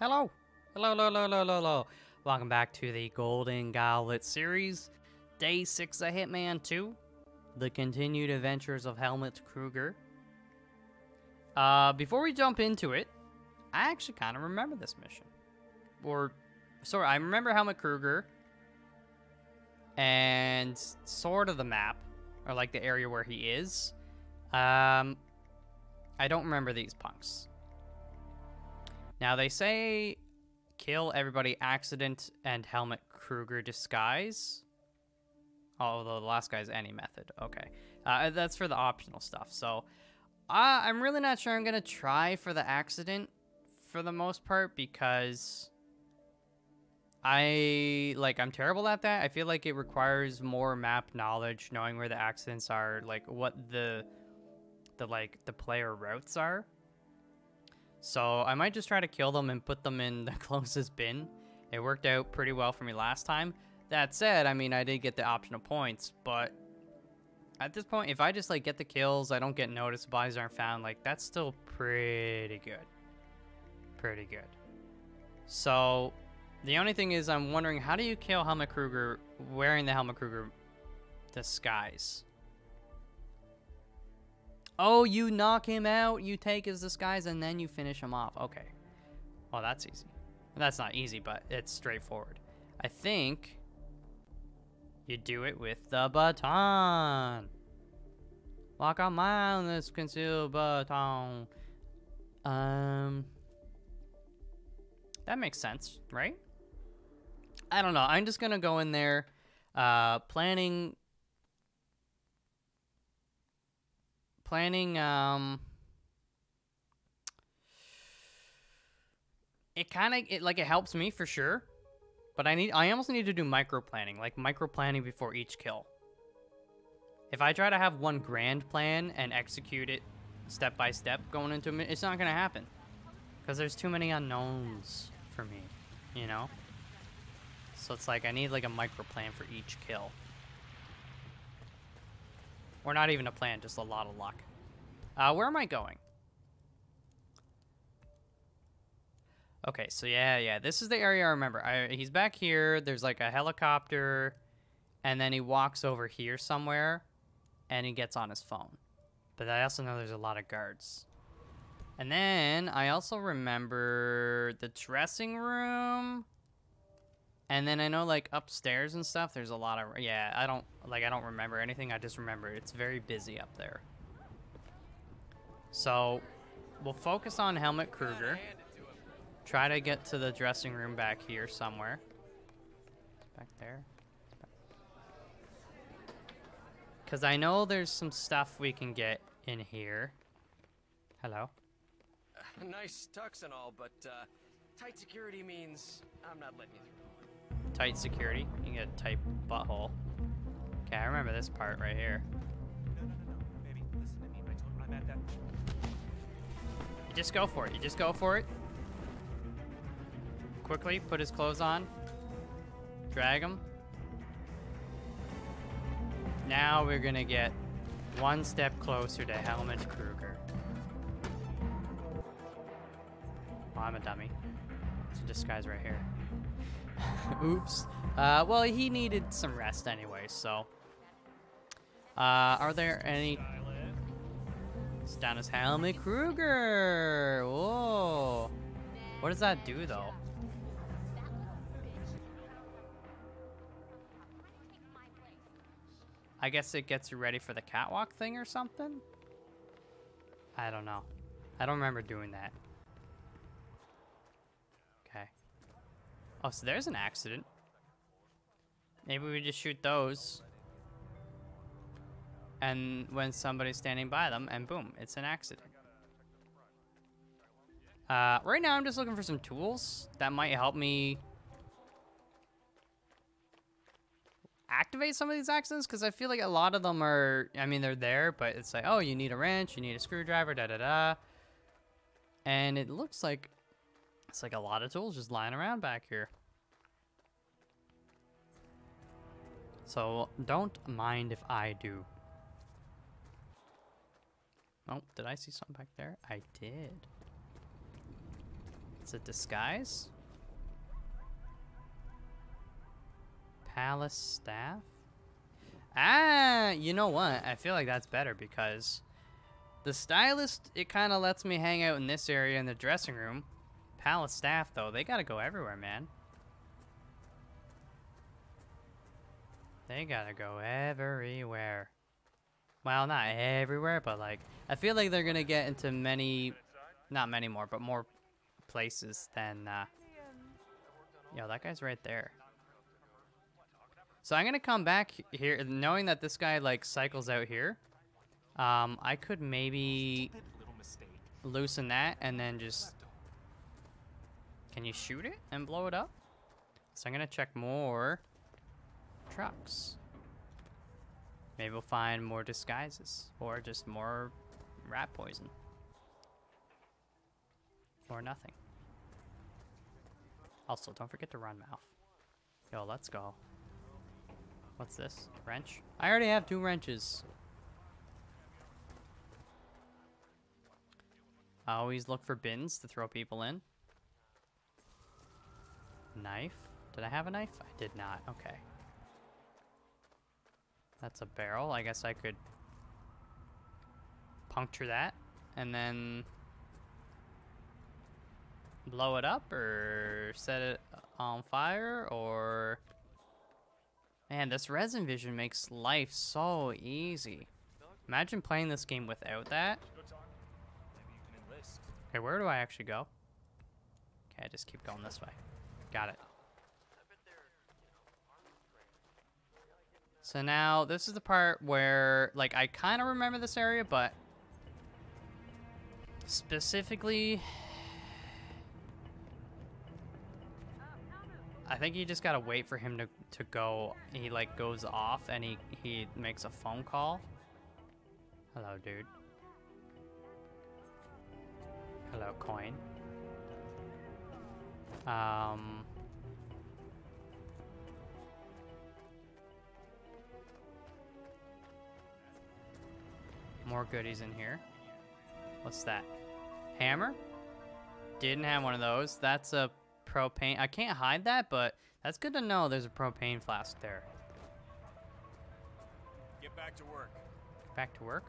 Hello. Hello, hello, hello, hello, hello. Welcome back to the Golden Goblet series. Day 6 of Hitman 2. The continued adventures of Helmut Kruger. Uh, before we jump into it, I actually kind of remember this mission. Or, sorry, I remember Helmut Kruger. And sort of the map, or like the area where he is. Um, I don't remember these punks. Now they say kill everybody accident and Helmut Kruger disguise. Although the last guy's any method. Okay. Uh, that's for the optional stuff. So uh, I'm really not sure I'm going to try for the accident for the most part because I like I'm terrible at that. I feel like it requires more map knowledge, knowing where the accidents are, like what the the like the player routes are. So I might just try to kill them and put them in the closest bin. It worked out pretty well for me last time. That said, I mean, I did get the optional points, but at this point, if I just like get the kills, I don't get noticed, bodies aren't found, like that's still pretty good. Pretty good. So the only thing is I'm wondering how do you kill Helmut Kruger wearing the Helmut Kruger disguise? Oh, you knock him out, you take his disguise, and then you finish him off. Okay. Well, that's easy. That's not easy, but it's straightforward. I think you do it with the baton. Walk a mile in this concealed baton. Um, that makes sense, right? I don't know. I'm just gonna go in there, uh, planning planning um it kind of it like it helps me for sure but i need i almost need to do micro planning like micro planning before each kill. If i try to have one grand plan and execute it step by step going into it it's not gonna happen because there's too many unknowns for me you know? So it's like i need like a micro plan for each kill or not even a plan, just a lot of luck. Uh, where am I going? Okay, so yeah, yeah, this is the area I remember. I, he's back here. There's like a helicopter, and then he walks over here somewhere, and he gets on his phone. But I also know there's a lot of guards. And then I also remember the dressing room. And then I know like upstairs and stuff, there's a lot of, yeah, I don't, like I don't remember anything. I just remember it's very busy up there. So we'll focus on Helmut Kruger. Try to get to the dressing room back here somewhere. Back there. Because I know there's some stuff we can get in here. Hello? Uh, nice tux and all, but uh, tight security means I'm not letting you through. Tight security. You can get a tight butthole. Okay, I remember this part right here. You just go for it. You just go for it. Quickly, put his clothes on. Drag him. Now we're gonna get one step closer to Helmut Kruger. Oh, I'm a dummy. It's a disguise right here. Oops. Uh, well, he needed some rest anyway, so. Uh, are there any... It's down as Kruger! Whoa! What does that do, though? I guess it gets you ready for the catwalk thing or something? I don't know. I don't remember doing that. Oh, so there's an accident. Maybe we just shoot those. And when somebody's standing by them, and boom, it's an accident. Uh, right now, I'm just looking for some tools that might help me activate some of these accidents because I feel like a lot of them are, I mean, they're there, but it's like, oh, you need a wrench, you need a screwdriver, da da da. And it looks like it's like a lot of tools just lying around back here. So don't mind if I do. Oh, did I see something back there? I did. It's a disguise. Palace staff. Ah, you know what? I feel like that's better because the stylist, it kind of lets me hang out in this area in the dressing room. Palace staff, though, they gotta go everywhere, man. They gotta go everywhere. Well, not everywhere, but like, I feel like they're gonna get into many, not many more, but more places than, uh, yo, that guy's right there. So I'm gonna come back here, knowing that this guy like cycles out here. Um, I could maybe loosen that and then just. Can you shoot it and blow it up? So I'm gonna check more trucks. Maybe we'll find more disguises or just more rat poison. Or nothing. Also, don't forget to run, mouth. Yo, let's go. What's this? Wrench? I already have two wrenches. I always look for bins to throw people in. Knife? Did I have a knife? I did not. Okay. That's a barrel. I guess I could puncture that and then blow it up or set it on fire or man this resin vision makes life so easy imagine playing this game without that okay where do i actually go okay i just keep going this way got it so now this is the part where like i kind of remember this area but specifically I think you just gotta wait for him to, to go. He like goes off and he, he makes a phone call. Hello, dude. Hello, coin. Um. More goodies in here. What's that? Hammer? Didn't have one of those. That's a propane. I can't hide that, but that's good to know there's a propane flask there. Get back to work. Back to work.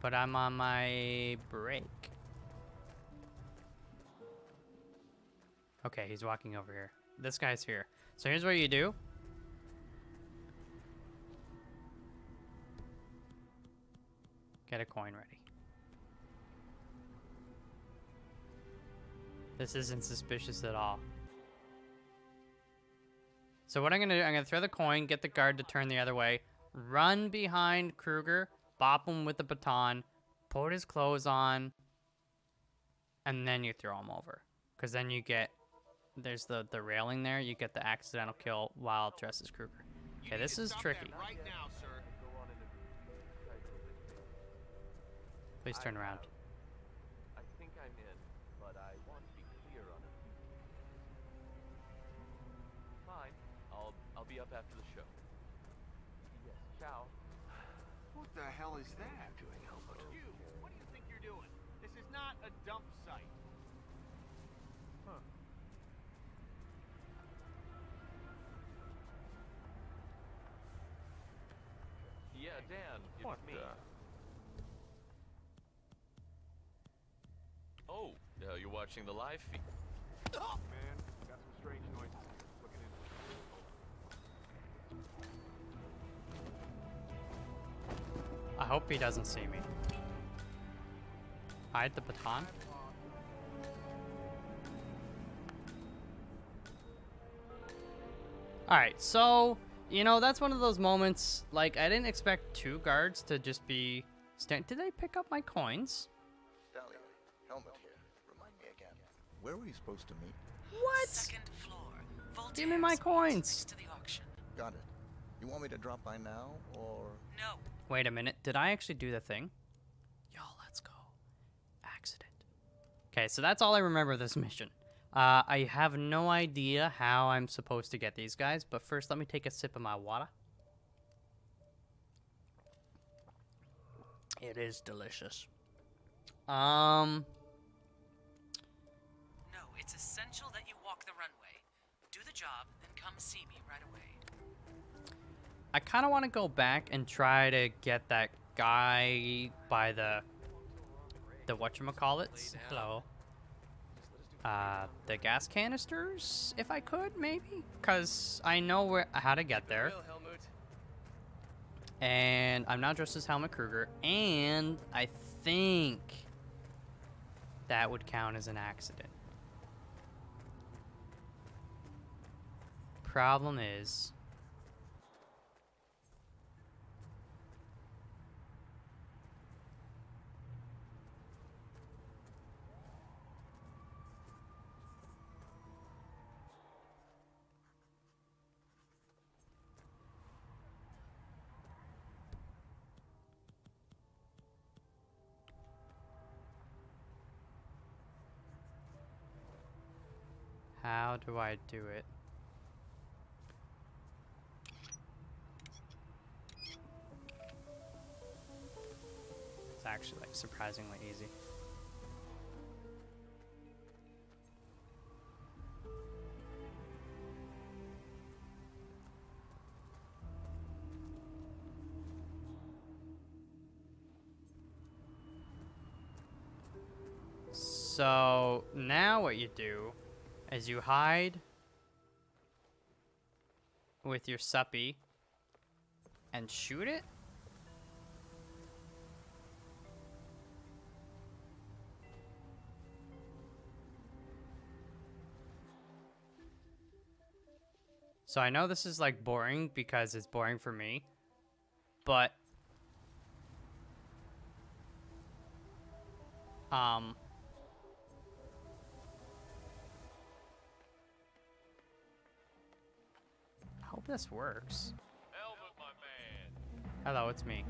But I'm on my break. Okay, he's walking over here. This guy's here. So here's what you do. Get a coin ready. This isn't suspicious at all. So what I'm gonna do, I'm gonna throw the coin, get the guard to turn the other way, run behind Kruger, bop him with the baton, put his clothes on, and then you throw him over. Cause then you get, there's the, the railing there, you get the accidental kill while dressed as Kruger. Okay, this is tricky. Right now, sir. Please turn around. I think I'm in, but I want to be clear on it. Fine, I'll I'll be up after the show. Yes, ciao. What the hell is that? Doing Helmut. You, what do you think you're doing? This is not a dump site. Yeah, Dan, it's What me. the- Oh, uh, you're watching the live feed. Man, got some strange noises. Looking into I hope he doesn't see me. Hide the baton. Alright, so, you know, that's one of those moments, like, I didn't expect two guards to just be... Stand Did they pick up my coins? Dahlia, Helmut here. Remind me again. Where were you supposed to meet? What? Second floor. Give me my coins. to the auction. Got it. You want me to drop by now, or No. Wait a minute, did I actually do the thing? Yo, let's go. Accident. Okay, so that's all I remember of this mission. Uh, I have no idea how I'm supposed to get these guys, but first let me take a sip of my water. It is delicious. Um, No. It's essential that you walk the runway. Do the job, then come see me right away. I kind of want to go back and try to get that guy by the the whatchamacallits. Hello. Uh, the gas canisters, if I could, maybe? Because I know where how to get there. And I'm not dressed as Helmut Kruger. And I think that would count as an accident. Problem is, how do I do it? It's actually like surprisingly easy. So now what you do is you hide with your suppy and shoot it. So I know this is like boring because it's boring for me, but um this works. Hello, it's me.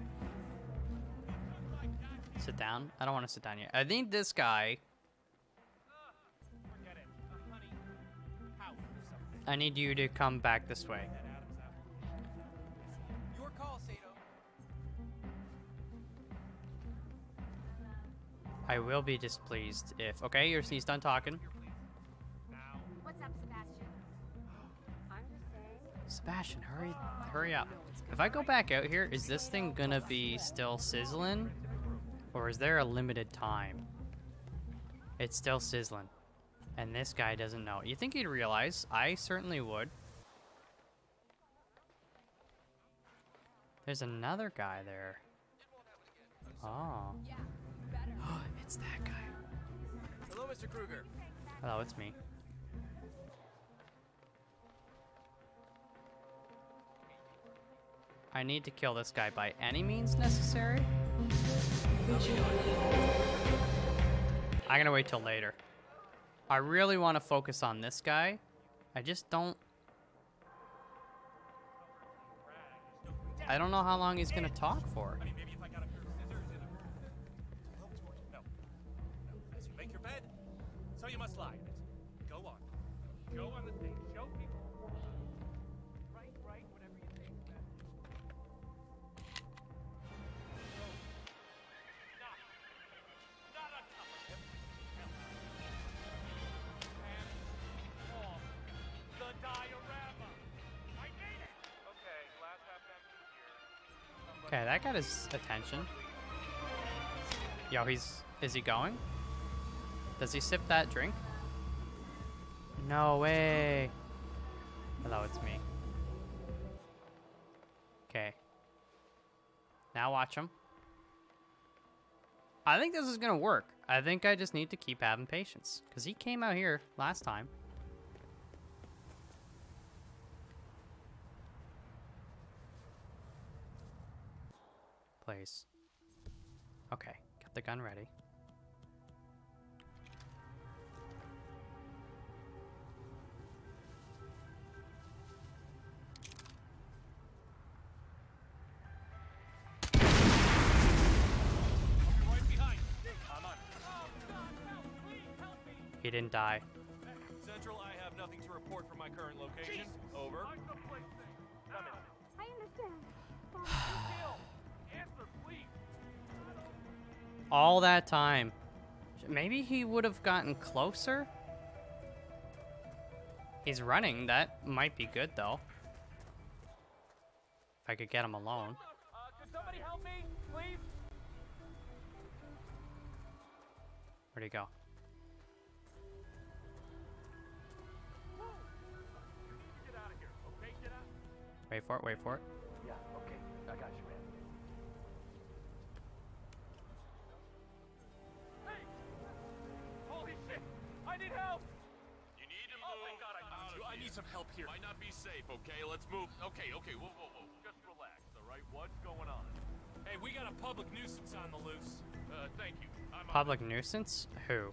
Sit down? I don't want to sit down yet. I think this guy. Forget it. Honey, house or something. I need you to come back this way. That Adam's apple. Your call, Sato. I will be displeased if. Okay, you're, he's done talking. Sebastian, hurry, hurry up. If I go back out here, is this thing gonna be still sizzling? Or is there a limited time? It's still sizzling. And this guy doesn't know. You think he'd realize? I certainly would. There's another guy there. Oh. it's that guy. Hello, Mr. Kruger. Hello, it's me. I need to kill this guy by any means necessary. I'm gonna wait till later. I really want to focus on this guy. I just don't. I don't know how long he's gonna talk for. Must lie. Go on. Go on the stage. Show people. Okay, that got his attention. Yo, he's. Is he going? Does he sip that drink? No way. Hello, it's me. Okay. Now watch him. I think this is gonna work. I think I just need to keep having patience. Because he came out here last time. Please. Okay, get the gun ready. Right behind. I'm on. He didn't die. Central, I have nothing to report from my current location. Over. I understand. All that time. Maybe he would have gotten closer? He's running. That might be good, though. If I could get him alone. Uh, could somebody help me, please? Where'd he go? Wait for it, wait for it. Yeah, okay. I got you, need help! You need to Oh my God, I out of you. I here. need some help here. Might not be safe, okay? Let's move. Okay, okay, whoa, whoa, whoa. Just relax, all right? What's going on? Hey, we got a public nuisance on the loose. Uh, thank you. I'm on Public nuisance? Who?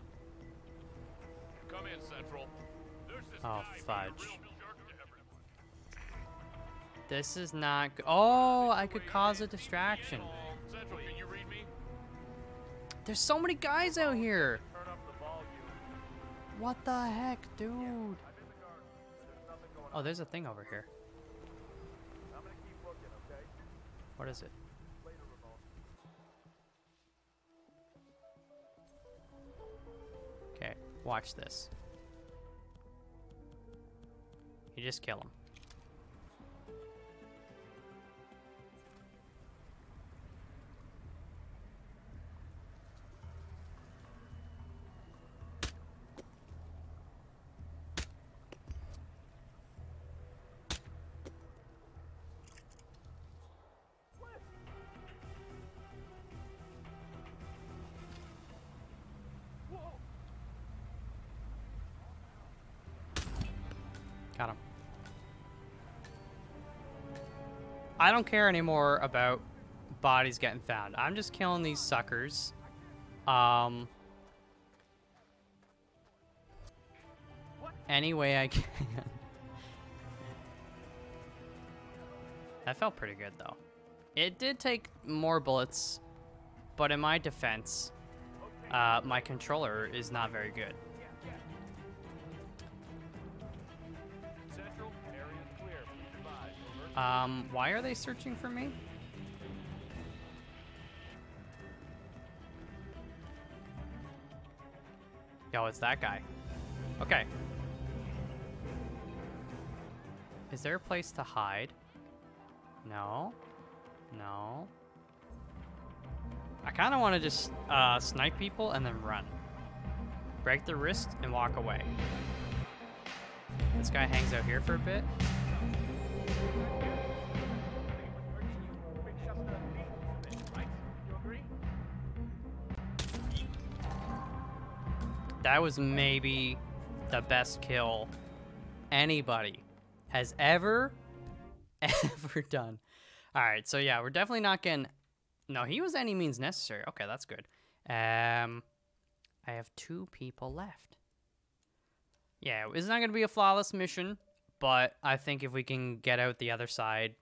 Come in, Central. There's this Oh, guy fudge. real jerk to everyone. This is not g- Oh, I could cause a distraction. Central, can you read me? There's so many guys out here. What the heck, dude? Oh, there's a thing over here. What is it? Okay, watch this. You just kill him. Got him. I don't care anymore about bodies getting found. I'm just killing these suckers. Um. Any way I can. that felt pretty good though. It did take more bullets, but in my defense, uh, my controller is not very good. Um, why are they searching for me? Yo, it's that guy. Okay. Is there a place to hide? No. No. I kind of want to just uh, snipe people and then run. Break their wrist and walk away. This guy hangs out here for a bit. That was maybe the best kill anybody has ever, ever done. All right, so yeah, we're definitely not getting. No, he was any means necessary. Okay, that's good. Um, I have two people left. Yeah, it's not going to be a flawless mission, but I think if we can get out the other side,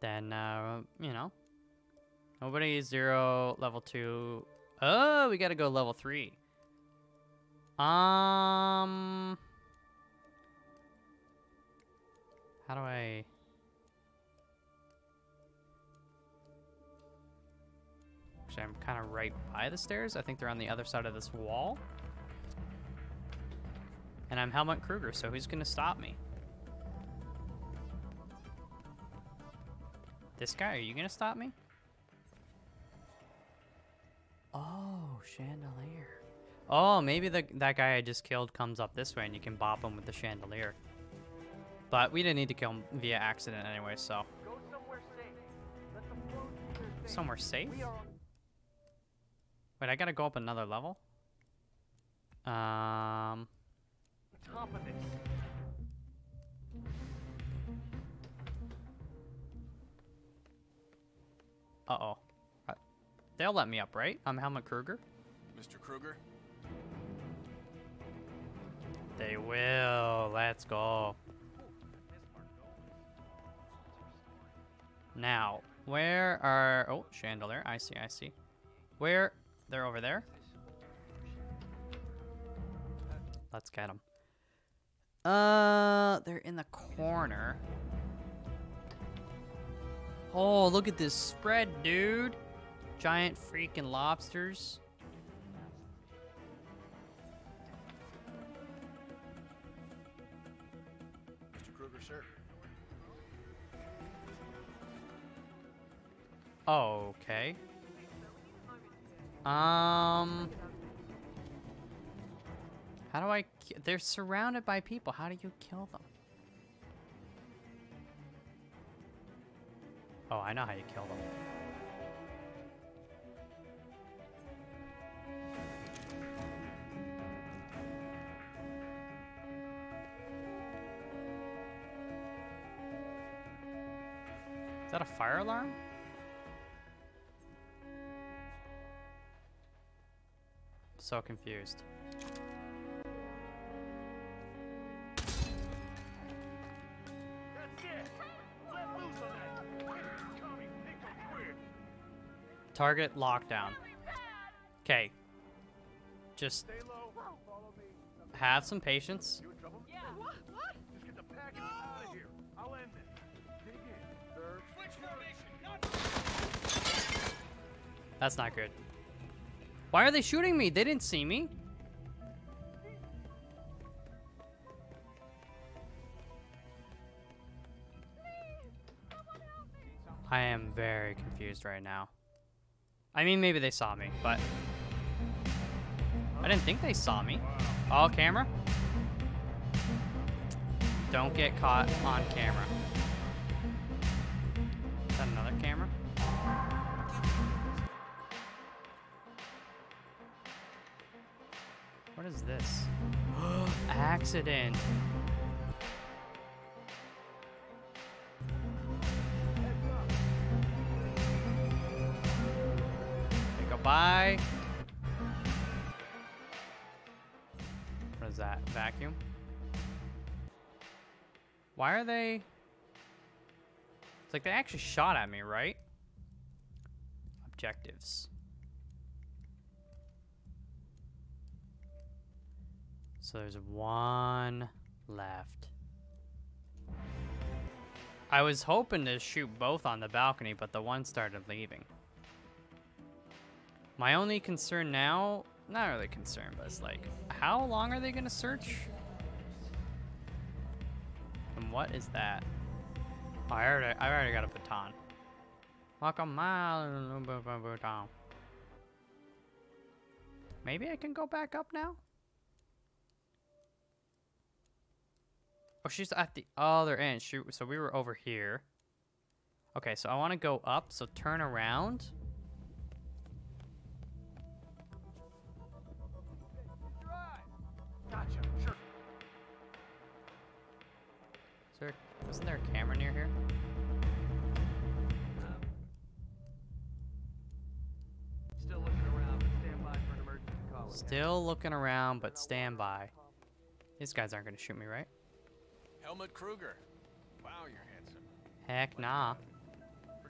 then, uh, you know, nobody zero, level two. Oh, we got to go level three. Um, how do I? Actually, I'm kind of right by the stairs. I think they're on the other side of this wall. And I'm Helmut Kruger, so who's gonna stop me? This guy, are you gonna stop me? Oh, chandelier. Oh, maybe the that guy I just killed comes up this way and you can bop him with the chandelier. But we didn't need to kill him via accident anyway, so. Go somewhere safe. Let the flow do their thing. Somewhere safe? We are Wait, I gotta go up another level? Um, top of this. uh-oh. They'll let me up, right? I'm Helmut Kruger? Mr. Kruger? They will. Let's go. Now, where are... Oh, chandelier. I see, I see. Where? They're over there? Let's get them. Uh, they're in the corner. Oh, look at this spread, dude. Giant freaking lobsters. Mr. Kruger, sir. Okay. Um... How do I... They're surrounded by people. How do you kill them? Oh, I know how you kill them. that a fire alarm? So confused. Target lockdown. Okay. Just have some patience. That's not good. Why are they shooting me? They didn't see me. I am very confused right now. I mean, maybe they saw me, but I didn't think they saw me. All camera? Don't get caught on camera. What is this? Accident. Goodbye. What is that? Vacuum? Why are they... It's like they actually shot at me, right? Objectives. So there's one left. I was hoping to shoot both on the balcony, but the one started leaving. My only concern now, not really concern, but it's like, how long are they gonna search? And what is that? Oh, I already, I already got a baton. Walk a mile baton. Maybe I can go back up now? Oh, she's at the other end. Shoot, so we were over here. Okay, so I want to go up, so turn around. Gotcha. Sure. Is there, wasn't there a camera near here? Um, still looking around, but stand by for an emergency call. Still looking around, but stand by. These guys aren't going to shoot me, right? Helmut Kruger. Wow, you're handsome. Heck nah.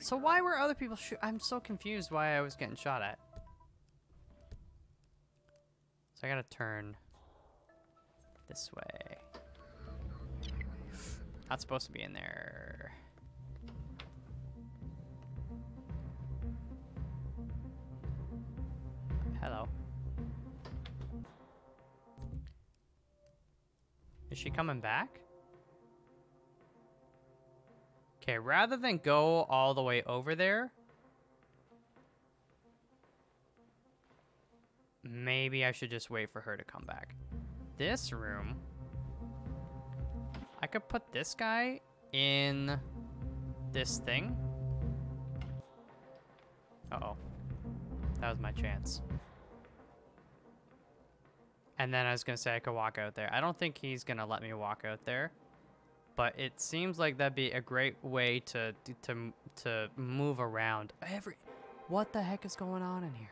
So why were other people shoot? I'm so confused why I was getting shot at. So I gotta turn this way. Not supposed to be in there. Hello. Is she coming back? Okay, rather than go all the way over there, maybe I should just wait for her to come back. This room, I could put this guy in this thing. Uh-oh. That was my chance. And then I was going to say I could walk out there. I don't think he's going to let me walk out there but it seems like that'd be a great way to to to move around. Every what the heck is going on in here?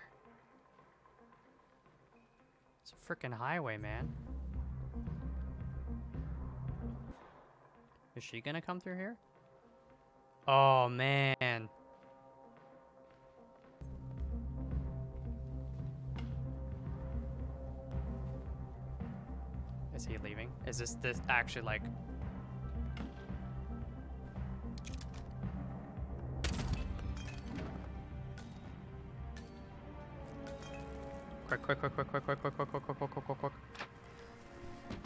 It's a freaking highway man. Is she gonna come through here? Oh man. Is he leaving? Is this this actually like quick, quick, quick, quick, quick, quick, quick, quick, quick, quick, quick, quick, quick.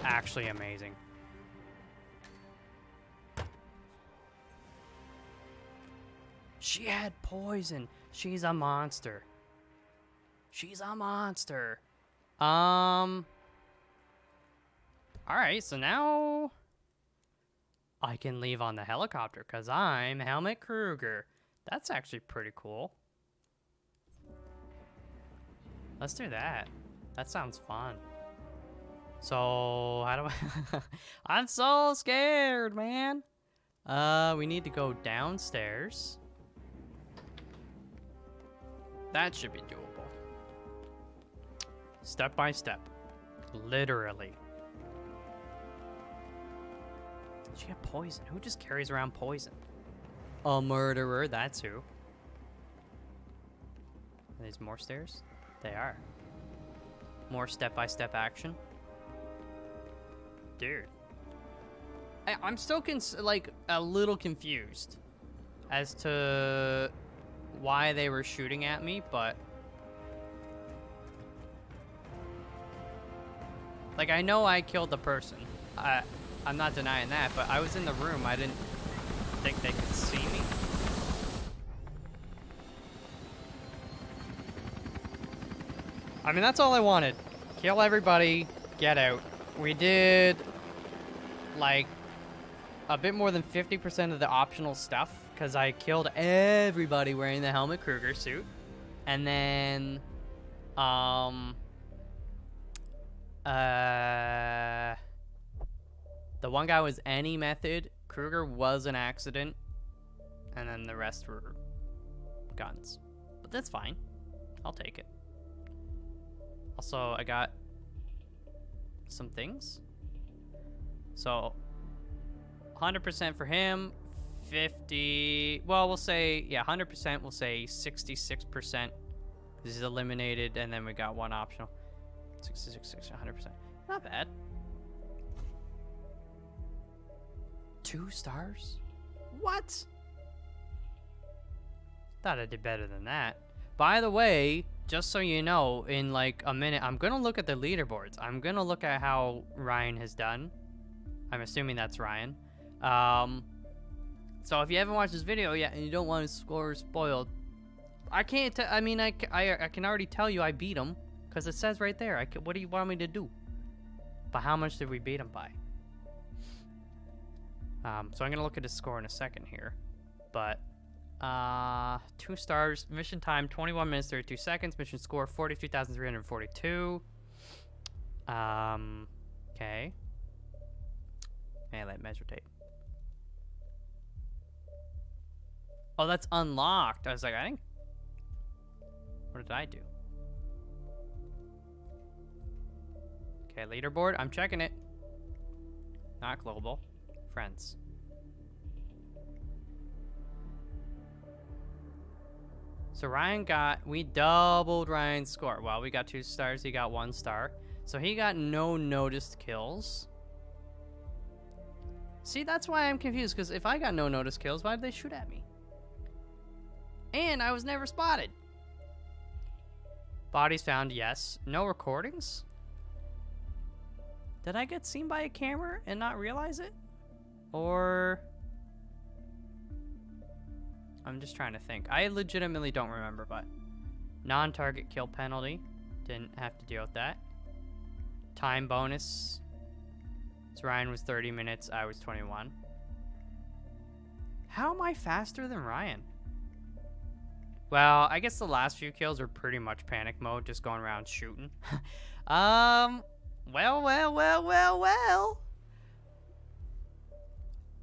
Actually amazing. She had poison. She's a monster. She's a monster. Um. All right, so now I can leave on the helicopter because I'm Helmut Kruger. That's actually pretty cool. Let's do that. That sounds fun. So, how do I... I'm so scared, man. Uh, we need to go downstairs. That should be doable. Step by step. Literally. She had poison. Who just carries around poison? A murderer, that's who. Are these more stairs? They are. More step-by-step action. Dude. I, I'm still like a little confused as to why they were shooting at me, but like I know I killed the person. I I'm not denying that, but I was in the room. I didn't think they could see me. I mean, that's all I wanted. Kill everybody, get out. We did, like, a bit more than 50% of the optional stuff, because I killed everybody wearing the Helmut Kruger suit. And then, um, uh, the one guy was any method. Kruger was an accident. And then the rest were guns. But that's fine. I'll take it. Also, I got some things. So, 100% for him. 50... Well, we'll say... Yeah, 100%. We'll say 66%. This is eliminated. And then we got one optional. 66, 100%. Not bad. Two stars? What? Thought I did better than that. By the way, just so you know, in like a minute, I'm gonna look at the leaderboards. I'm gonna look at how Ryan has done. I'm assuming that's Ryan. Um, so if you haven't watched this video yet and you don't want his score spoiled, I can't. T- I mean, I, I, I can already tell you I beat him because it says right there. What do you want me to do? But how much did we beat him by? Um, so I'm gonna look at his score in a second here, but uh, two stars. Mission time 21 minutes 32 seconds. Mission score 42,342. Um, okay. Melee measure tape. Oh, that's unlocked. I was like, I think. What did I do? Okay, leaderboard. I'm checking it. Not global. Friends. So Ryan got, we doubled Ryan's score. Well, we got two stars, he got one star. So he got no noticed kills. See, that's why I'm confused, because if I got no noticed kills, why did they shoot at me? And I was never spotted. Bodies found, yes. No recordings? Did I get seen by a camera and not realize it? Or... I'm just trying to think. I legitimately don't remember, but... Non-target kill penalty. Didn't have to deal with that. Time bonus. So Ryan was 30 minutes, I was 21. How am I faster than Ryan? Well, I guess the last few kills were pretty much panic mode, just going around shooting. um, well, well, well, well, well.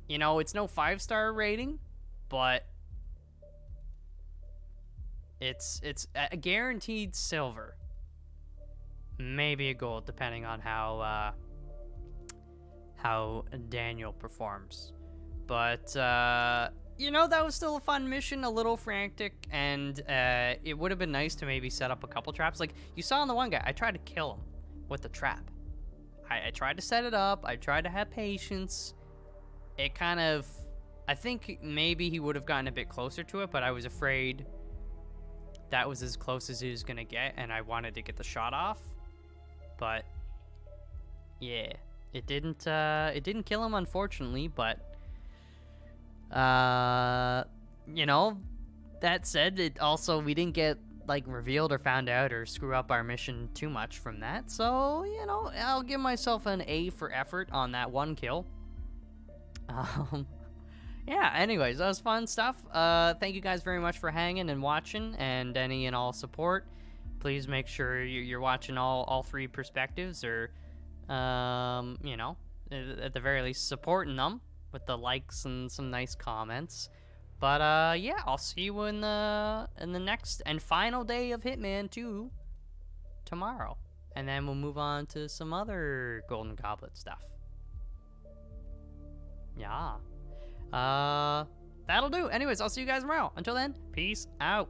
You know, it's no five-star rating, but it's it's a guaranteed silver. Maybe a gold, depending on how uh, how Daniel performs. But uh, you know, that was still a fun mission, a little frantic, and uh, it would have been nice to maybe set up a couple traps. Like you saw in the one guy, I tried to kill him with the trap. I, I tried to set it up. I tried to have patience. It kind of, I think maybe he would have gotten a bit closer to it, but I was afraid that was as close as he was gonna get, and I wanted to get the shot off. But yeah, it didn't. Uh, it didn't kill him, unfortunately. But uh, you know, that said, it also we didn't get like revealed or found out or screw up our mission too much from that. So you know, I'll give myself an A for effort on that one kill. Um, yeah. Anyways, that was fun stuff. Uh, thank you guys very much for hanging and watching, and any and all support. Please make sure you- you're watching all all three perspectives, or um, you know, at at the very least supporting them with the likes and some nice comments. But uh, yeah, I'll see you in the in the next and final day of Hitman 2 tomorrow, and then we'll move on to some other Golden Goblet stuff. Yeah. Uh, that'll do. Anyways, I'll see you guys tomorrow. Until then, peace out.